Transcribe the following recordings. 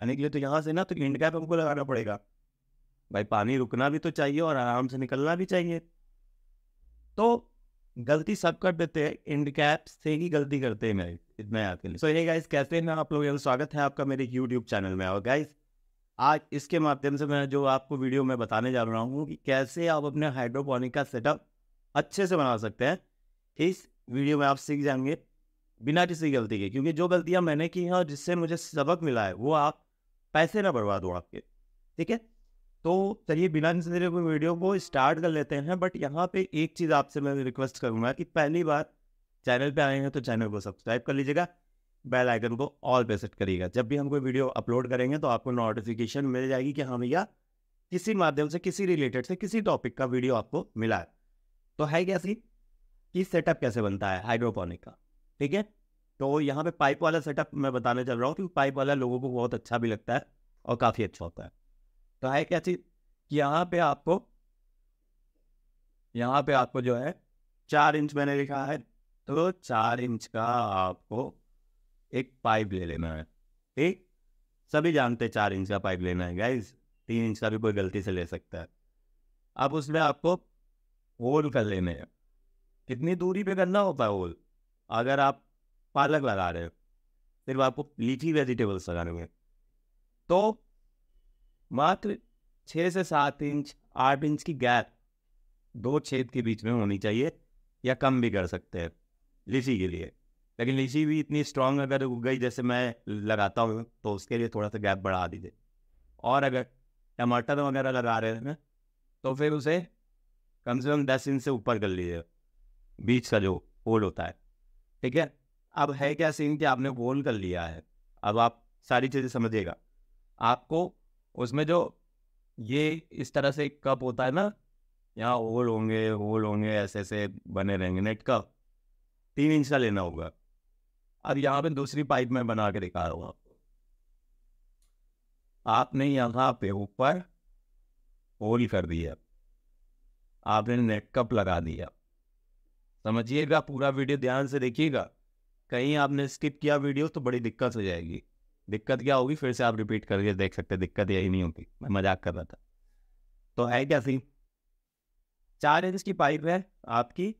आने के लिए तो यहाँ से ना तो इंड कैप हमको लगाना पड़ेगा। भाई पानी रुकना भी तो चाहिए और आराम से निकलना भी चाहिए। तो गलती सब कर देते हैं इंड कैप से ही गलती करते हैं मैं इतना याद के लिए। सो ये गाइस कैसे हैं आप लोग? स्वागत है आपका मेरे यूट्यूब चैनल में। और गाइस आज इसके माध्यम से मैं जो आपको वीडियो में बताने जा रहा हूँ कि कैसे आप अपने हाइड्रोपोनिक का सेटअप अच्छे से बना सकते हैं। इस वीडियो में आप सीख जाएँगे बिना किसी गलती के, क्योंकि जो गलतियाँ मैंने की हैं और जिससे मुझे सबक मिला है, वो आप पैसे ना बर्बाद हो आपके, ठीक है? तो चलिए बिना किसी वीडियो को स्टार्ट कर लेते हैं, बट यहाँ पे एक चीज़ आपसे मैं रिक्वेस्ट करूँगा कि पहली बार चैनल पे आए हैं तो चैनल को सब्सक्राइब कर लीजिएगा, बेल आइकन को ऑल पे सेट करिएगा। जब भी हम कोई वीडियो अपलोड करेंगे तो आपको नोटिफिकेशन मिल जाएगी कि हाँ भैया, किसी माध्यम से, किसी रिलेटेड से, किसी टॉपिक का वीडियो आपको मिला है। तो है कैसी कि सेटअप कैसे बनता है हाइड्रोपोनिक का, ठीक है? तो यहाँ पे पाइप वाला सेटअप मैं बताने चल रहा हूँ क्योंकि पाइप वाला लोगों को बहुत अच्छा भी लगता है और काफ़ी अच्छा होता है। तो है क्या चीज़? यहाँ पे आपको, यहाँ पे आपको जो है, चार इंच मैंने लिखा है तो चार इंच का आपको एक पाइप ले लेना है। ठीक? सभी जानते हैं चार इंच का पाइप लेना है गाइज़ तीन इंच का भी कोई गलती से ले सकता है। अब उसमें आपको होल कर लेने हैं। कितनी दूरी पे करना होता है होल अगर आप पालक लगा रहे हो। सिर्फ़ आपको लीची वेजिटेबल्स लगाने होंगे तो मात्र छः से सात इंच, आठ इंच की गैप दो छेद के बीच में होनी चाहिए या कम भी कर सकते हैं लीची के लिए। लेकिन लीची भी इतनी स्ट्रांग अगर उग गई, जैसे मैं लगाता हूँ तो उसके लिए थोड़ा सा गैप बढ़ा दीजिए। और अगर टमाटर वगैरह लगा रहे हैं तो फिर उसे कम से कम दस इंच से ऊपर कर लीजिए, बीच का जो होल होता है। ठीक है? अब है क्या सीन कि आपने होल कर लिया है? अब आप सारी चीज़ें समझिएगा। आपको उसमें जो ये इस तरह से कप होता है ना, यहाँ होल होंगे होल होंगे ऐसे ऐसे बने रहेंगे, नेट कप तीन इंच का लेना होगा। अब यहाँ पे दूसरी पाइप में बना के दिखा रहा हूँ आपको। आपने यहाँ पे ऊपर होल कर दिया। आपने नेट कप लगा दिया। समझिएगा, पूरा वीडियो ध्यान से देखिएगा। कहीं आपने स्किप किया वीडियो तो बड़ी दिक्कत हो जाएगी। दिक्कत क्या होगी? फिर से आप रिपीट करके देख सकते दिक्कत यही नहीं होगी मैं मज़ाक कर रहा था। तो है क्या सी चार इंच की पाइप है आपकी,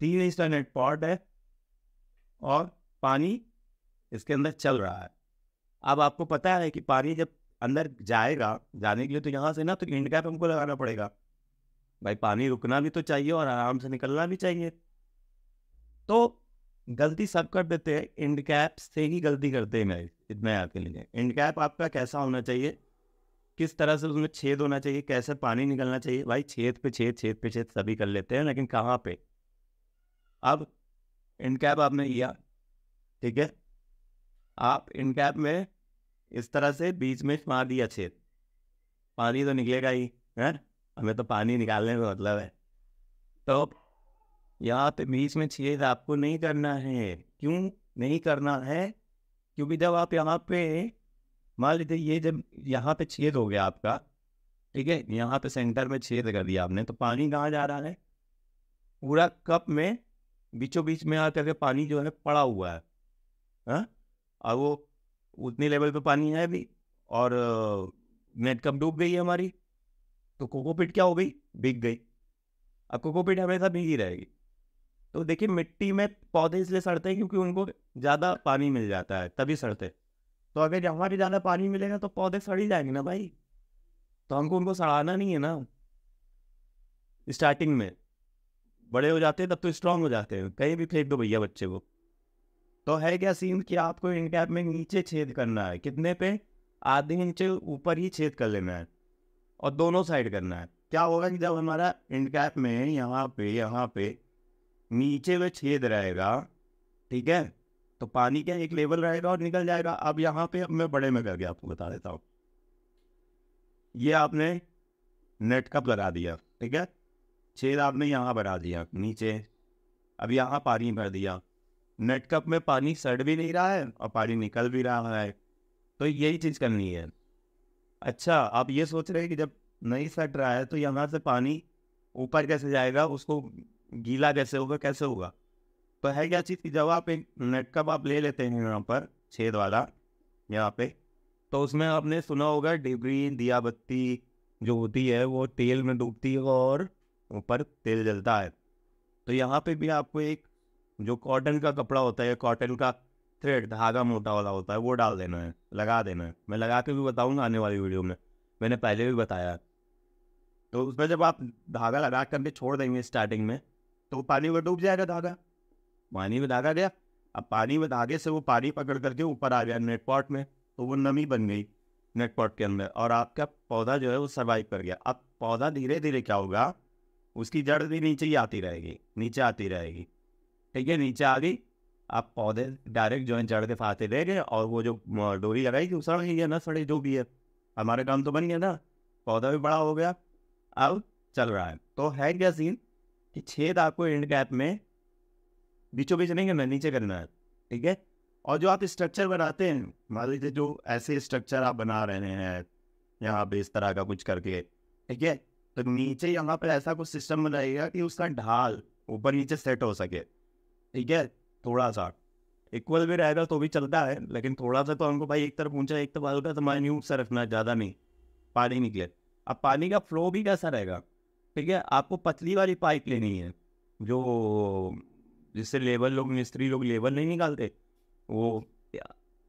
तीन इंच का नेट पॉट है और पानी इसके अंदर चल रहा है। अब आपको पता है कि पानी जब अंदर जाएगा, जाने के लिए तो यहाँ से ना तो इंड कैप हमको लगाना पड़ेगा। भाई पानी रुकना भी तो चाहिए और आराम से निकलना भी चाहिए। तो गलती सब कर देते हैं इंड कैप से ही गलती करते हैं मैं इतना याद के लिए। इंड कैप आपका कैसा होना चाहिए? किस तरह से उसमें छेद होना चाहिए? कैसे पानी निकलना चाहिए? भाई छेद पे छेद छेद पे छेद सभी कर लेते हैं, लेकिन कहाँ पे? अब इंड कैप आपने लिया, ठीक है? आप इंड कैप में इस तरह से बीच में मार दिया छेद। पानी तो निकलेगा ही, है हमें तो पानी निकालने में मतलब है। तो यहाँ पे बीच में छेद आपको नहीं करना है? क्यों नहीं करना है? क्योंकि जब आप यहाँ पे, मान लीजिए ये जब यहाँ पे छेद हो गया आपका, ठीक है? यहाँ पे सेंटर में छेद कर दिया आपने तो पानी कहाँ जा रहा है? पूरा कप में बीचों बीच में आकर के पानी जो है पड़ा हुआ है। हाँ? और वो उतनी लेवल पे पानी है अभी, और, नेट कब डूब गई है हमारी तो कोकोपिट क्या हो गई? बिक गई। अब कोकोपिट हमेशा भीगी रहेगी। तो देखिए मिट्टी में पौधे इसलिए सड़ते हैं क्योंकि उनको ज़्यादा पानी मिल जाता है, तभी सड़ते। तो अगर जहाँ भी ज़्यादा पानी मिलेगा तो पौधे सड़ ही जाएँगे ना भाई? तो हमको उनको सड़ाना नहीं है ना? स्टार्टिंग में। बड़े हो जाते हैं तब तो स्ट्रांग हो जाते हैं। कहीं भी फेंक दो भैया बच्चे को। तो है क्या सीन कि आपको इन कैप में नीचे छेद करना है? कितने पे? आधे इंच ऊपर ही छेद कर लेना है और दोनों साइड करना है। क्या होगा कि जब हमारा इंड कैप में यहाँ पे यहाँ पे नीचे में छेद रहेगा, ठीक है? तो पानी का एक लेवल रहेगा और निकल जाएगा? अब यहाँ पे अब मैं बड़े में करके आपको बता देता हूँ। ये आपने नेट कप लगा दिया, ठीक है? छेद आपने यहाँ बना दिया, नीचे। अब यहाँ पानी भर दिया। नेट कप में पानी सड़ भी नहीं रहा है और पानी निकल भी रहा है। तो यही चीज़ करनी है। अच्छा आप ये सोच रहे हैं कि जब नहीं सट रहा है तो यहाँ से पानी ऊपर कैसे जाएगा? उसको गीला कैसे होगा कैसे होगा? तो है क्या चीज़ जब आप एक नेट कप आप ले लेते हैं यहाँ पर, छेद वाला, यहाँ पे तो उसमें आपने सुना होगा डिबरी दिया बत्ती जो होती है, वो तेल में डूबती है और ऊपर तेल जलता है। तो यहाँ पे भी आपको एक जो कॉटन का कपड़ा होता है कॉटन का थ्रेड धागा मोटा वाला होता है, वो डाल देना है, लगा देना है। मैं लगा के भी बताऊँगा आने वाली वीडियो में, मैंने पहले भी बताया। तो उसमें जब आप धागा लगा करके छोड़ देंगे स्टार्टिंग में तो पानी में डूब जाएगा धागा पानी में धागा गया। अब पानी में धागे से वो पानी पकड़ करके ऊपर आ गया नेट पॉट में तो वो नमी बन गई नेट पॉट के अंदर। और आपका पौधा जो है वो सर्वाइव कर गया। अब पौधा धीरे धीरे क्या होगा? उसकी जड़ भी नीचे ही आती रहेगी, नीचे आती रहेगी। ठीक है, नीचे आ गई। आप पौधे डायरेक्ट जो है जड़ के फाते रह गए और वो जो डोरी लगाई थी सड़ गई है ना सड़े जो भी है। हमारे काम तो बन गया ना। पौधा भी बड़ा हो गया। अब चल रहा है। तो है क्या सीन कि छेद आपको एंड कैप में बीचों बीच नहीं करना, नीचे करना है, ठीक है? और जो आप स्ट्रक्चर बनाते हैं, मान लीजिए जो ऐसे स्ट्रक्चर आप बना रहे हैं, यहाँ पे इस तरह का कुछ करके, ठीक है? तो नीचे यहाँ पर ऐसा कुछ सिस्टम बनाएगा कि उसका ढाल ऊपर नीचे सेट हो सके, ठीक है? थोड़ा सा इक्वल भी रहेगा तो भी चलता है, लेकिन थोड़ा सा तो हमको भाई एक तरफ़ ऊँचा, एक तरफ़ हल्का तो माइन्यूट सा रखना ज़्यादा नहीं, पानी निकले अब पानी का फ्लो भी कैसा रहेगा? ठीक है, आपको पतली वाली पाइप लेनी है, जो जिससे लेबर लोग, मिस्त्री लोग लेबर नहीं निकालते, वो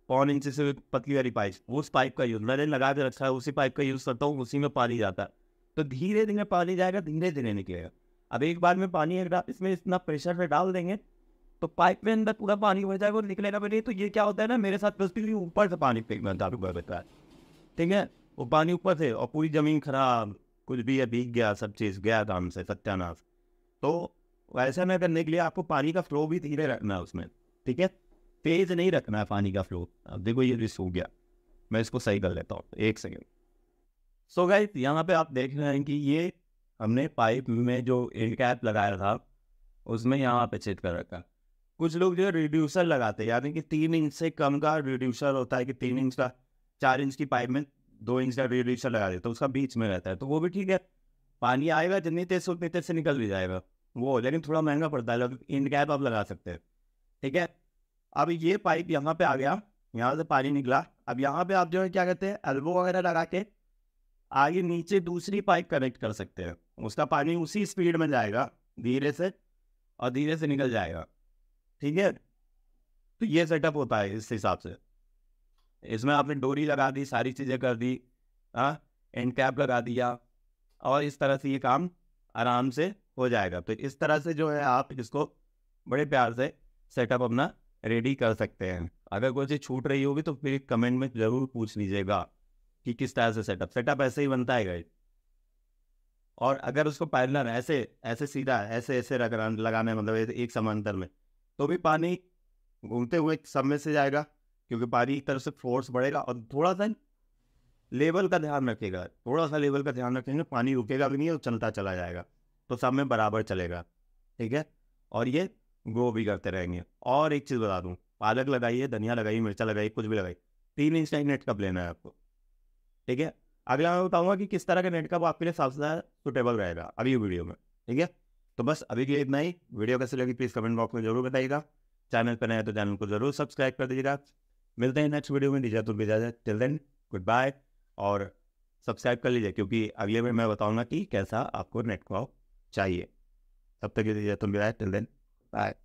पौन इंच से पतली वाली पाइप उस पाइप का यूज़, मैंने लगा के रखा है, उसी पाइप का यूज़ करता हूँ, उसी में पानी जाता है। तो धीरे धीरे पानी जाएगा, धीरे धीरे निकलेगा। अब एक बार में पानी अगर इसमें इतना प्रेशर पे डाल देंगे तो पाइप में अंदर पूरा पानी हो जाएगा और निकलेगा भी नहीं तो ये क्या होता है ना, मेरे साथ बस ऊपर से पानी फेंकना चालू कर देता है। ठीक है, वो पानी ऊपर से, और पूरी ज़मीन खराब कुछ भी भीग गया, सब चीज़ गया काम से, सत्यानाश। तो वैसा में करने के लिए आपको पानी का फ्लो भी धीरे रखना है उसमें, ठीक है? तेज नहीं रखना है पानी का फ्लो अब देखो ये रिस हो गया। मैं इसको सही कर लेता हूँ, एक सेकेंड सो गाइस यहाँ पे आप देख रहे हैं कि ये हमने पाइप में जो एयर कैप लगाया था, उसमें यहाँ पे चेक कर रखा। कुछ लोग जो है रिड्यूसर लगाते हैं, यानी कि तीन इंच से कम का रिड्यूसर होता है कि तीन इंच का, चार इंच की पाइप में। दो इंच का रिड्यूसर लगा देते तो उसका बीच में रहता है तो वो भी ठीक है। पानी आएगा, जितनी तेज से उतनी तेज से निकल भी जाएगा। वो लेकिन थोड़ा महँगा पड़ता है इन कैप आप लगा सकते हैं। ठीक है? अब ये पाइप यहाँ पे आ गया, यहाँ से पानी निकला। अब यहाँ पे आप जो है, क्या कहते हैं एल्बो वगैरह लगा के आगे नीचे दूसरी पाइप कनेक्ट कर सकते हैं। उसका पानी उसी स्पीड में जाएगा, धीरे से और धीरे से निकल जाएगा। ठीक है? तो ये सेटअप होता है इस हिसाब से। इसमें आपने डोरी लगा दी, सारी चीज़ें कर दी हाँ एंड कैप लगा दिया और इस तरह से ये काम आराम से हो जाएगा। तो इस तरह से जो है आप इसको बड़े प्यार से सेटअप अपना रेडी कर सकते हैं। अगर कोई चीज़ छूट रही होगी तो फिर कमेंट में ज़रूर पूछ लीजिएगा कि किस तरह से सेटअप सेटअप ऐसे ही बनता है और अगर उसको पैरलर ऐसे ऐसे सीधा, ऐसे ऐसे लगाने मतलब एक समांतर में तो भी पानी घूमते हुए सब में से जाएगा। क्योंकि पानी एक तरफ़ से फोर्स बढ़ेगा और थोड़ा सा लेवल का ध्यान रखेगा। थोड़ा सा लेवल का ध्यान रखेंगे, पानी रुकेगा भी नहीं और चलता चला जाएगा। तो सब में बराबर चलेगा, ठीक है? और ये ग्रो भी करते रहेंगे। और एक चीज़ बता दूँ, पालक लगाइए, धनिया लगाइए, मिर्चा लगाइए, कुछ भी लगाइए, तीन इंच का नेट कप लेना है आपको, ठीक है? अगला मैं बताऊँगा कि किस तरह का नेट कप आपके लिए सबसे ज़्यादा सुटेबल रहेगा, अभी वीडियो में, ठीक है? तो बस अभी के लिए इतना ही। वीडियो कैसे लगी प्लीज़ कमेंट बॉक्स में ज़रूर बताइएगा। चैनल पर नए तो चैनल को ज़रूर सब्सक्राइब कर दीजिएगा। मिलते हैं नेक्स्ट वीडियो में। निजातुल तो टिल देन गुड बाय और सब्सक्राइब कर लीजिए क्योंकि अगले में मैं बताऊँगा कि कैसा आपको नेट चाहिए। तब तक निजातुल तो टिल देन बाय